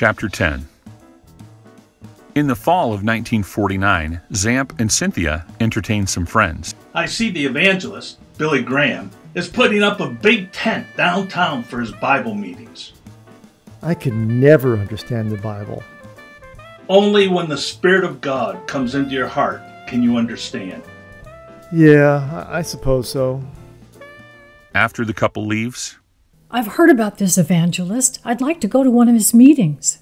Chapter 10 In the fall of 1949, Zamp and Cynthia entertained some friends. I see the evangelist, Billy Graham, is putting up a big tent downtown for his Bible meetings. I could never understand the Bible. Only when the Spirit of God comes into your heart can you understand. Yeah, I I suppose so. After the couple leaves, I've heard about this evangelist. I'd like to go to one of his meetings.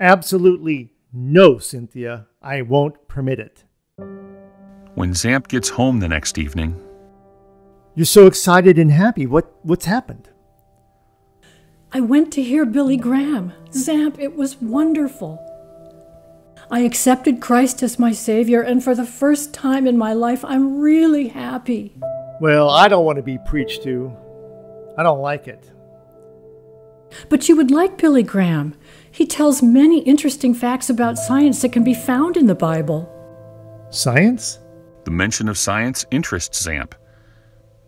Absolutely no, Cynthia. I won't permit it. when Zamp gets home the next evening, You're so excited and happy. What what's happened? I went to hear Billy Graham. Zamp, it was wonderful. I accepted Christ as my Savior, and for the first time in my life, I'm really happy. Well, I don't want to be preached to. I don't like it. But you would like Billy Graham. He tells many interesting facts about science that can be found in the Bible. Science? the mention of science interests Zamp.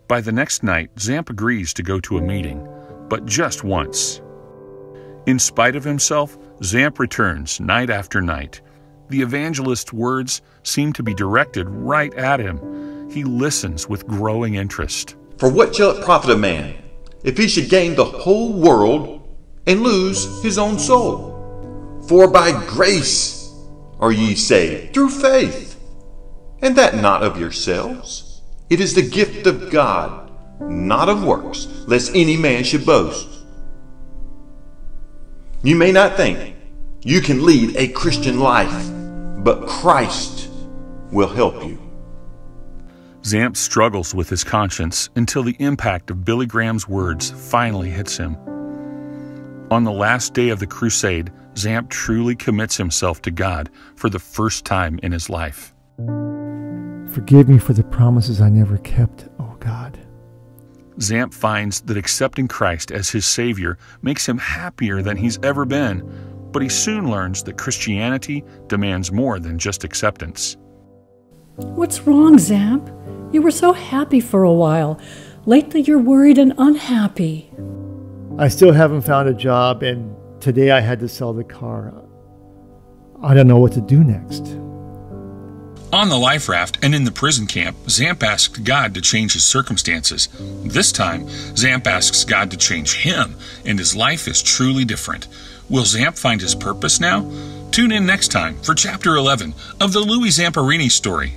By the next night, Zamp agrees to go to a meeting, but just once. In spite of himself, Zamp returns night after night. The evangelist's words seem to be directed right at him. He listens with growing interest. For what shall it profit a man if he should gain the whole world and lose his own soul? For by grace are ye saved through faith, and that not of yourselves. It is the gift of God, not of works, lest any man should boast. You may not think you can lead a Christian life, but Christ will help you. Zamp struggles with his conscience until the impact of Billy Graham's words finally hits him. On the last day of the crusade, Zamp truly commits himself to God for the first time in his life. Forgive me for the promises I never kept, oh God. Zamp finds that accepting Christ as his Savior makes him happier than he's ever been, but he soon learns that Christianity demands more than just acceptance. What's wrong, Zamp? You were so happy for a while. Lately, you're worried and unhappy. I still haven't found a job, and today I had to sell the car. I don't know what to do next. On the life raft and in the prison camp, Zamp asked God to change his circumstances. This time, Zamp asks God to change him, and his life is truly different. Will Zamp find his purpose now? Tune in next time for Chapter 11 of the Louis Zamperini story